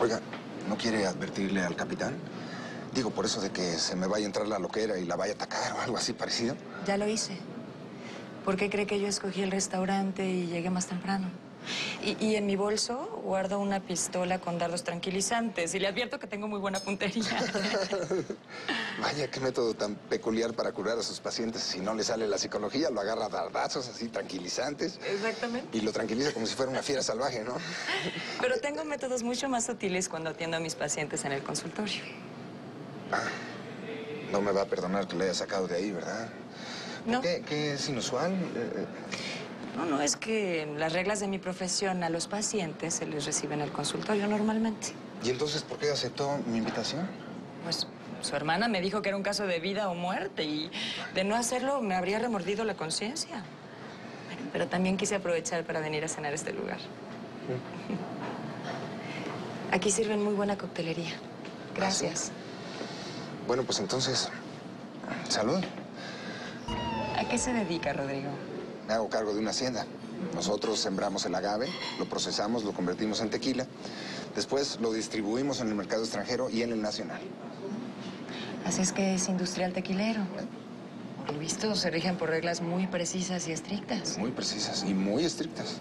Oiga, ¿no quiere advertirle al capitán? Digo, por eso de que se me vaya a entrar la loquera y la vaya a atacar o algo así parecido. Ya lo hice. ¿Por qué cree que yo escogí el restaurante y llegué más temprano? Y, y en mi bolso guardo una pistola con dardos tranquilizantes y le advierto que tengo muy buena puntería. Vaya, qué método tan peculiar para curar a sus pacientes. Si no le sale la psicología, lo agarra a dardazos así tranquilizantes. Exactamente. Y lo tranquiliza como si fuera una fiera salvaje, ¿no? Pero tengo métodos mucho más sutiles cuando atiendo a mis pacientes en el consultorio. Ah, no me va a perdonar que le haya sacado de ahí, ¿verdad? No. ¿Qué, qué es inusual? Eh, No, no, es que las reglas de mi profesión a los pacientes se les recibe en el consultorio normalmente. ¿Y entonces por qué aceptó mi invitación? Pues su hermana me dijo que era un caso de vida o muerte y de no hacerlo me habría remordido la conciencia. Pero también quise aprovechar para venir a cenar a este lugar. Aquí sirven muy buena coctelería. Gracias. Bueno, pues entonces, salud. ¿A qué se dedica, Rodrigo? Me hago cargo de una hacienda. Nosotros sembramos el agave, lo procesamos, lo convertimos en tequila. Después lo distribuimos en el mercado extranjero y en el nacional. Así es que es industrial tequilero. Por lo visto, se rigen por reglas muy precisas y estrictas. Muy precisas y muy estrictas.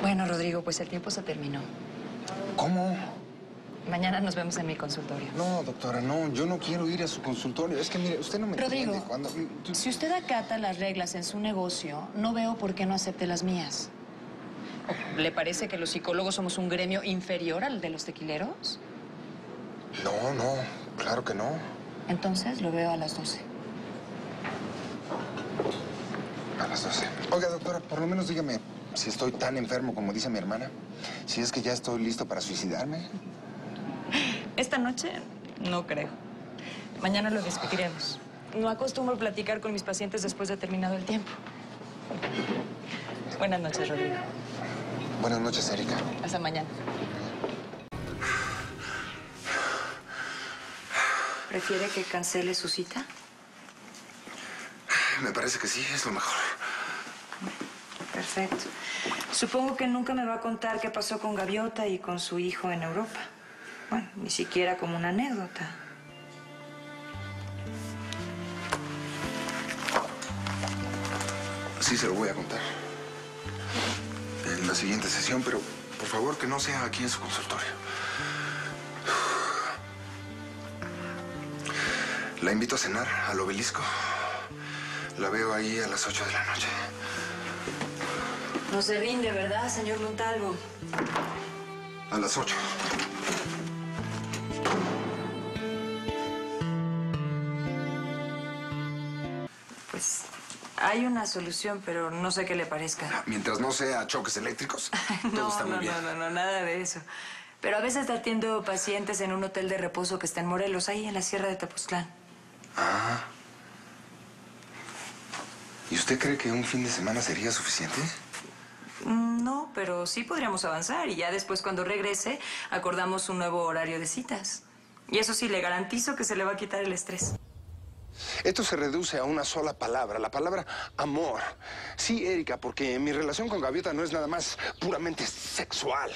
Bueno, Rodrigo, pues el tiempo se terminó. ¿Cómo? Mañana nos vemos en mi consultorio. No, doctora, no. Yo no quiero ir a su consultorio. Es que, mire, usted no me Rodrigo, entiende. Cuando... si usted acata las reglas en su negocio, no veo por qué no acepte las mías. ¿Le parece que los psicólogos somos un gremio inferior al de los tequileros? No, no. Claro que no. Entonces lo veo a las 12. A las 12. Oiga, doctora, por lo menos dígame si estoy tan enfermo como dice mi hermana. Si es que ya estoy listo para suicidarme. Esta noche no creo. Mañana lo discutiremos. No acostumbro platicar con mis pacientes después de terminado el tiempo. Buenas noches, Rodrigo. Buenas noches, Erika. Hasta mañana. ¿Prefiere que cancele su cita? Me parece que sí, es lo mejor. Perfecto. Supongo que nunca me va a contar qué pasó con Gaviota y con su hijo en Europa. Bueno, ni siquiera como una anécdota. Sí, se lo voy a contar. En la siguiente sesión, pero por favor que no sea aquí en su consultorio. La invito a cenar al obelisco. La veo ahí a las 8 de la noche. No se rinde, ¿verdad, señor Montalvo? A las 8. Hay una solución, pero no sé qué le parezca. Mientras no sea choques eléctricos, todo No, está muy no, bien. no, no, no, nada de eso. Pero a veces atiendo pacientes en un hotel de reposo que está en Morelos, ahí en la Sierra de Tepoztlán. Ah. ¿Y usted cree que un fin de semana sería suficiente? Mm, No, pero sí podríamos avanzar y ya después cuando regrese acordamos un nuevo horario de citas. Y eso sí, le garantizo que se le va a quitar el estrés. Esto se reduce a una sola palabra, la palabra amor. Sí, Erika, porque mi relación con Gaviota no es nada más puramente sexual.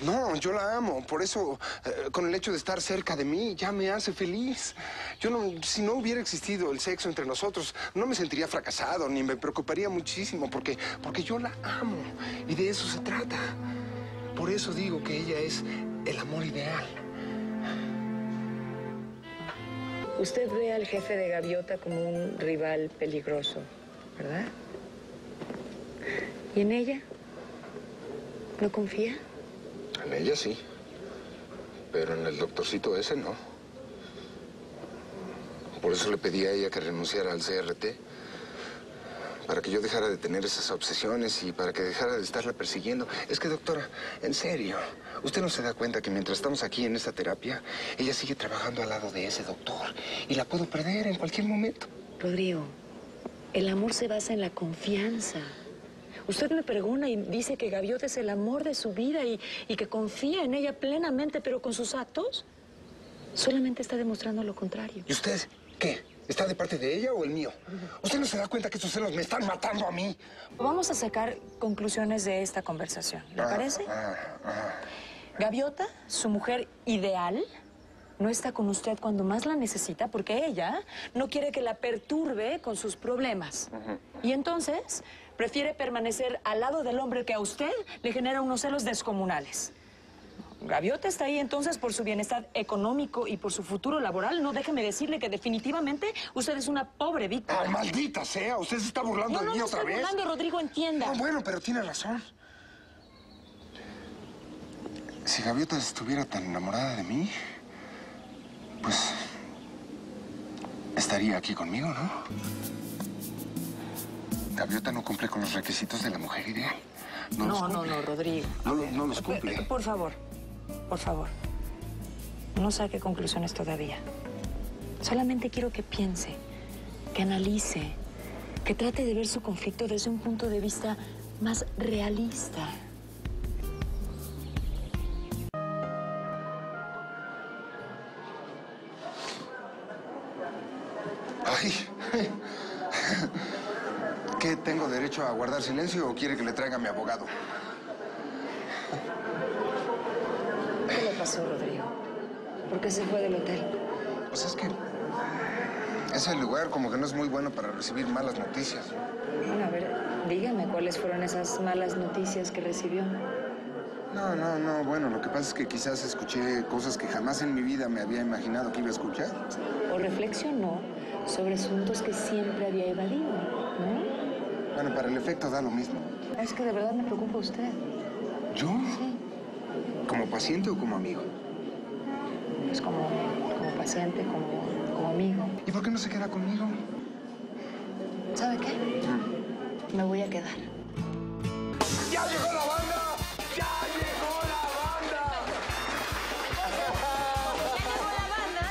No, yo la amo. Por eso, eh, con el hecho de estar cerca de mí, ya me hace feliz. Yo no, si no hubiera existido el sexo entre nosotros, no me sentiría fracasado ni me preocuparía muchísimo, porque, porque yo la amo. Y de eso se trata. Por eso digo que ella es el amor ideal. Usted ve al jefe de Gaviota como un rival peligroso, ¿verdad? ¿Y en ella? ¿No confía? En ella sí. Pero en el doctorcito ese no. Por eso le pedí a ella que renunciara al CRT. Para que yo dejara de tener esas obsesiones y para que dejara de estarla persiguiendo. Es que, doctora, en serio, ¿usted no se da cuenta que mientras estamos aquí en esta terapia, ella sigue trabajando al lado de ese doctor y la puedo perder en cualquier momento? Rodrigo, el amor se basa en la confianza. Usted me pregona y dice que Gaviota es el amor de su vida y, y que confía en ella plenamente, pero con sus actos solamente está demostrando lo contrario. ¿Y usted qué? ¿Está de parte de ella o el mío? ¿Usted no se da cuenta que estos celos me están matando a mí? Vamos a sacar conclusiones de esta conversación. ¿Le Ah, parece? ah, ah. Gaviota, su mujer ideal, no está con usted cuando más la necesita porque ella no quiere que la perturbe con sus problemas. Y entonces prefiere permanecer al lado del hombre que a usted le genera unos celos descomunales. Gaviota está ahí entonces por su bienestar económico y por su futuro laboral. No déjeme decirle que definitivamente usted es una pobre víctima. ¡Ay, maldita sea! ¿Usted se está burlando no, de no, mí no otra estoy vez? burlando, Rodrigo, entienda. No, bueno, pero tiene razón. Si Gaviota estuviera tan enamorada de mí, pues estaría aquí conmigo, ¿no? Gaviota no cumple con los requisitos de la mujer ideal. No, No, no, no, Rodrigo. No, no los cumple. Por favor, por favor. No saque conclusiones todavía. Solamente quiero que piense, que analice, que trate de ver su conflicto desde un punto de vista más realista. Ay. ¿Qué, tengo derecho a guardar silencio o quiere que le traiga a mi abogado? ¿Qué le pasó, Rodrigo? ¿Por qué se fue del hotel? Pues es que ese lugar como que no es muy bueno para recibir malas noticias. Bueno, a ver, dígame cuáles fueron esas malas noticias que recibió. No, no, no. Bueno, lo que pasa es que quizás escuché cosas que jamás en mi vida me había imaginado que iba a escuchar. O reflexionó sobre asuntos que siempre había evadido, ¿no? Bueno, para el efecto da lo mismo. Es que de verdad me preocupa usted. ¿Yo? Sí. ¿Como paciente o como amigo? Pues como, como paciente, como, como amigo. ¿Y por qué no se queda conmigo? ¿Sabe qué? Me voy a quedar. ¡Ya llegó la banda! ¡Ya llegó la banda!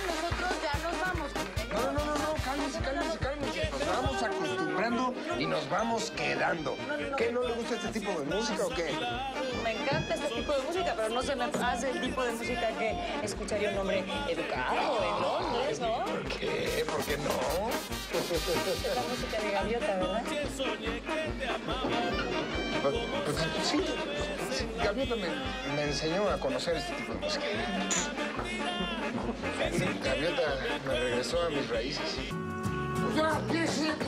nosotros ya nos vamos. No, no, no, no, cálmese, cálmese, cálmese. Nos vamos acostumbrando y nos vamos quedando. ¿Qué, no le gusta este tipo de música o qué? Me encanta este tipo de música, pero no se me hace el tipo de música que escucharía un hombre educado en Londres, ¿no? ¿Por qué? ¿Por qué no? Es la música de gaviota, ¿verdad? Pues, pues, sí, sí, Gaviota me, me enseñó a conocer este tipo de música. Gaviota me regresó a mis raíces. Ya, ¿qué,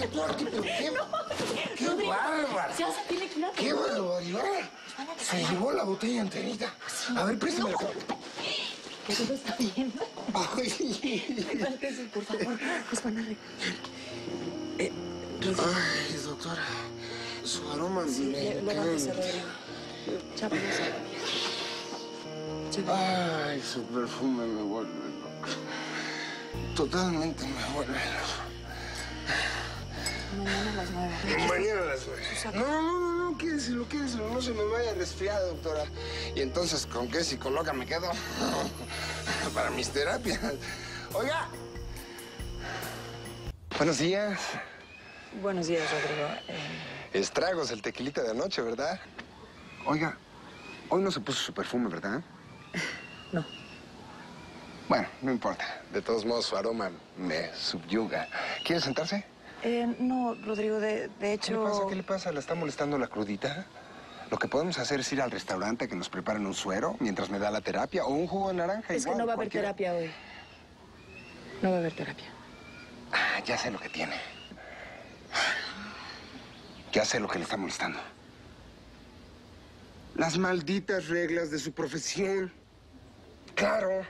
pero qué, qué bárbaro. Tiene que ¡Qué barbaridad! Se llevó la botella enterita. A ver, préstame está. Ay, por favor. Pues van a re- ay, doctora. Su aroma me Le- Levántese. Rodrigo. Ay, su perfume me vuelve loco. Totalmente me vuelve loco. Mañana a las nueve. Mañana a las nueve. No, no, no, no, quédeselo, quédeselo. No se me vaya a resfriar, doctora. Y entonces, ¿con qué psicóloga me quedo? Para mis terapias. Oiga. Buenos días. Buenos días, Rodrigo. Eh, Estragos el tequilita de anoche, ¿verdad? Oiga, hoy no se puso su perfume, ¿verdad? no. Bueno, no importa. De todos modos, su aroma me subyuga. ¿Quiere sentarse? Eh, no, Rodrigo, de, de ¿Qué hecho... le pasa? ¿Qué le pasa? ¿Le está molestando la crudita? Lo que podemos hacer es ir al restaurante a que nos preparen un suero mientras me da la terapia o un jugo de naranja. Es que no va a haber cualquiera. terapia hoy. No va a haber terapia. Ah, ya sé lo que tiene. Ya sé lo que le está molestando. Las malditas reglas de su profesión. Claro.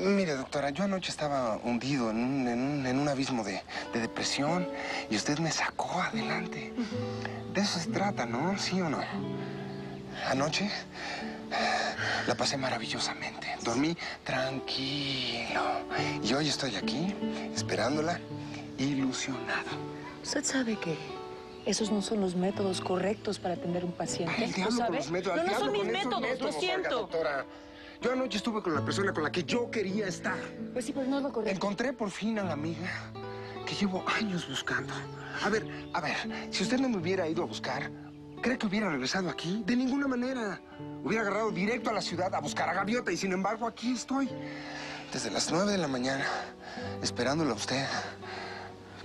Mire, doctora, yo anoche estaba hundido en un, en un- en un abismo de, de depresión y usted me sacó adelante. De eso se trata, ¿no? ¿Sí o no? Anoche la pasé maravillosamente. Dormí tranquilo. Y hoy estoy aquí, esperándola, ilusionado. Usted sabe que esos no son los métodos correctos para atender un paciente. No, no son mis métodos, lo oiga, siento. doctora. Yo anoche estuve con la persona con la que yo quería estar. Pues sí, pero no lo correcto. Encontré por fin a la amiga que llevo años buscando. A ver, a ver, si usted no me hubiera ido a buscar, ¿cree que hubiera regresado aquí? De ninguna manera. Hubiera agarrado directo a la ciudad a buscar a Gaviota y sin embargo aquí estoy. desde las nueve de la mañana, esperándola a usted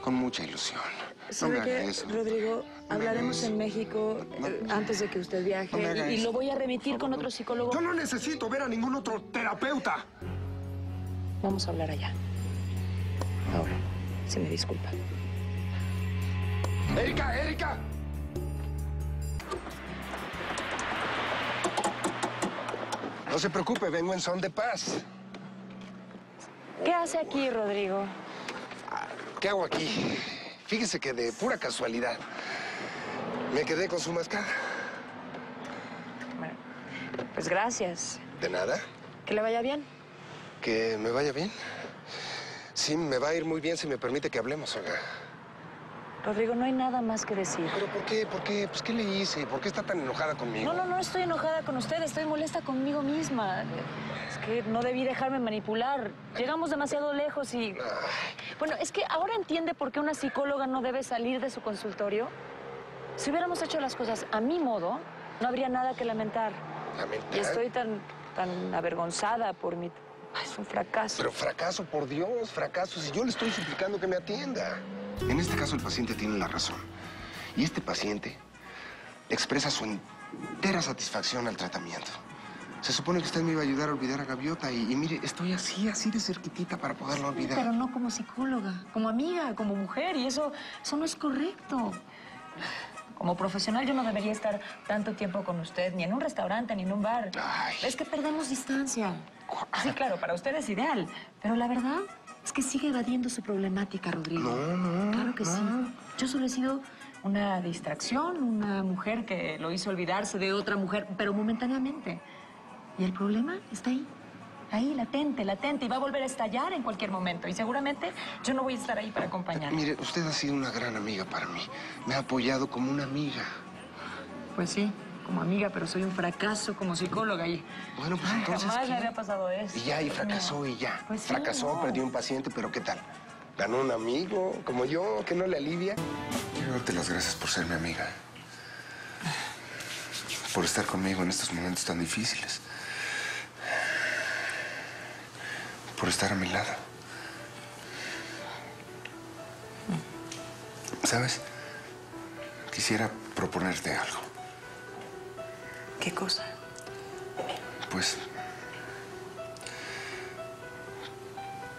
con mucha ilusión. No ¿Sabe haga qué. Rodrigo? No Hablaremos en. México No. eh, antes de que usted viaje No y, lo voy a remitir con otro psicólogo. Yo no necesito ver a ningún otro terapeuta. Vamos a hablar allá. Ahora, si me disculpa. ¡Erika, Erika! No se preocupe, vengo en son de paz. ¿Qué hace aquí, Rodrigo? ¿Qué hago aquí? Fíjese que de pura casualidad me quedé con su mascada. Bueno, pues gracias. ¿De nada? Que le vaya bien. ¿Que me vaya bien? Sí, me va a ir muy bien si me permite que hablemos, oiga. Rodrigo, no hay nada más que decir. ¿Pero por qué? ¿Por qué? Pues, ¿qué le hice? ¿Por qué está tan enojada conmigo? No, no, no estoy enojada con usted, estoy molesta conmigo misma. Es que no debí dejarme manipular. Llegamos demasiado lejos y... Bueno, es que ahora entiende por qué una psicóloga no debe salir de su consultorio. Si hubiéramos hecho las cosas a mi modo, no habría nada que lamentar. Lamentar. Y estoy tan, tan avergonzada por mi... Ay, es un fracaso. Pero fracaso, por Dios, fracaso. Si yo le estoy suplicando que me atienda. En este caso, el paciente tiene la razón. Y este paciente expresa su entera satisfacción al tratamiento. Se supone que usted me iba a ayudar a olvidar a Gaviota y, y mire, estoy así, así de cerquitita para poderlo olvidar. Pero no como psicóloga, como amiga, como mujer, y eso, eso no es correcto. Como profesional yo no debería estar tanto tiempo con usted, ni en un restaurante, ni en un bar. Ay. Es que perdemos distancia. Sí, claro, para usted es ideal, pero la verdad es que sigue evadiendo su problemática, Rodrigo. No, no, Claro que no. sí. Yo solo he sido una distracción, una mujer que lo hizo olvidarse de otra mujer, pero momentáneamente. Y el problema está ahí. Ahí, latente, latente, y va a volver a estallar en cualquier momento. Y seguramente yo no voy a estar ahí para acompañarle. Mire, usted ha sido una gran amiga para mí. Me ha apoyado como una amiga. Pues sí, como amiga, pero soy un fracaso como psicóloga y... Bueno, pues Ay, entonces. Jamás ¿qué? me había pasado eso. Y ya, y fracasó, No. y ya. Pues sí, fracasó, no. perdió un paciente, pero ¿qué tal? Ganó un amigo como yo, que no le alivia. Quiero darte las gracias por ser mi amiga. Por estar conmigo en estos momentos tan difíciles. Por estar a mi lado. ¿Sabes? Quisiera proponerte algo. ¿Qué cosa? Pues...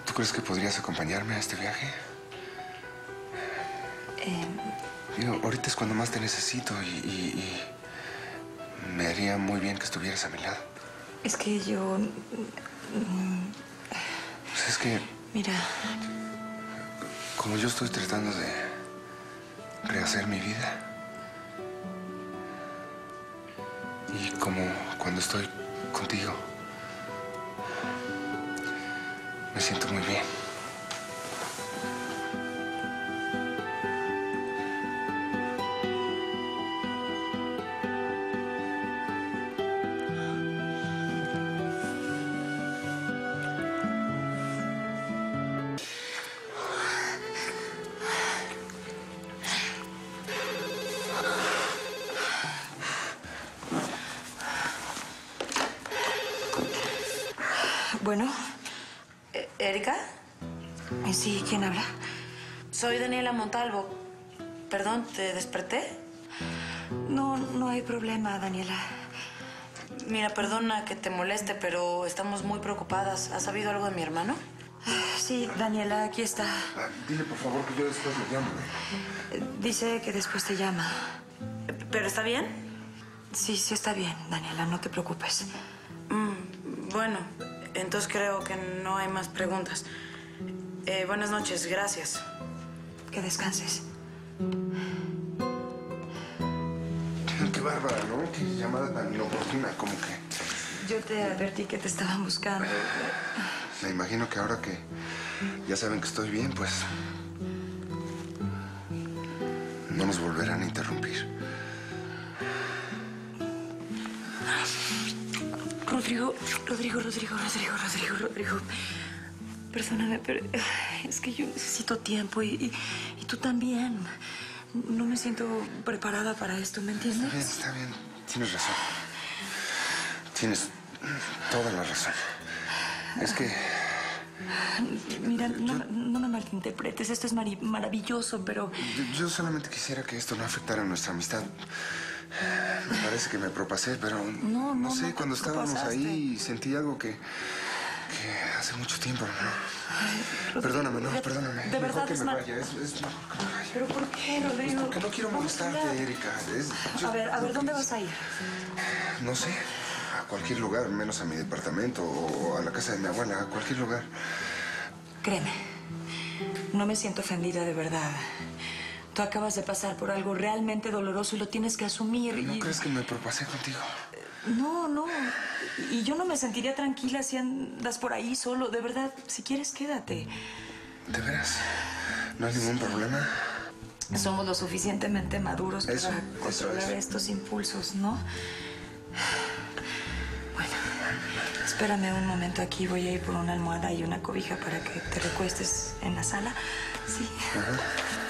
¿Tú crees que podrías acompañarme a este viaje? Digo, ahorita es cuando más te necesito y, y- y me haría muy bien que estuvieras a mi lado. Es que yo... Pues es que Mira, como yo estoy tratando de rehacer mi vida y como cuando estoy contigo, me siento muy bien. Bueno, ¿E- ¿Erika? Eh, Sí, ¿quién habla? Soy Daniela Montalvo. Perdón, ¿te desperté? No, no hay problema, Daniela. Mira, perdona que te moleste, pero estamos muy preocupadas. ¿Has sabido algo de mi hermano? Sí, Daniela, aquí está. Ah, dile por favor que yo después lo llamo. Eh, Dice que después te llama. ¿Pero está bien? Sí, sí está bien, Daniela, no te preocupes. Mm, bueno, entonces creo que no hay más preguntas. Eh, buenas noches, gracias. Que descanses. Qué bárbara, ¿no? Qué llamada tan inoportuna, como que... Yo te advertí que te estaban buscando. Me imagino que ahora que ya saben que estoy bien, pues... No nos volverán a interrumpir. Rodrigo, Rodrigo, Rodrigo, Rodrigo, Rodrigo, Rodrigo. Perdóname, pero es que yo necesito tiempo y, y- y tú también. No me siento preparada para esto, ¿me Está bien, entiendes? está bien. Tienes razón. Tienes toda la razón. Es que Mira, no, no me malinterpretes, esto es maravilloso, pero Yo, yo solamente quisiera que esto no afectara nuestra amistad. Me parece que me propasé, pero No, no, sé, no te cuando estábamos propasaste. ahí sentí algo que, que hace mucho tiempo, ¿no? Perdóname, no, perdóname. de Mejor verdad que es me mar- vaya, es, es mejor que me vaya. ¿Pero por qué, Rodrigo? Porque no quiero molestarte. Erika. Es- yo- A ver, a ver, ¿dónde vas a ir? No sé, a cualquier lugar, menos a mi departamento o a la casa de mi abuela, a cualquier lugar. Créeme, no me siento ofendida de verdad. Tú acabas de pasar por algo realmente doloroso y lo tienes que asumir. ¿No y- crees que me propasé contigo? No, no. Y yo no me sentiría tranquila si andas por ahí solo. De verdad, si quieres, quédate. ¿De veras? ¿No hay ningún problema? Somos lo suficientemente maduros Eso, para controlar estos impulsos, ¿no? Bueno, espérame un momento aquí. Voy a ir por una almohada y una cobija para que te recuestes en la sala. Sí. Ajá.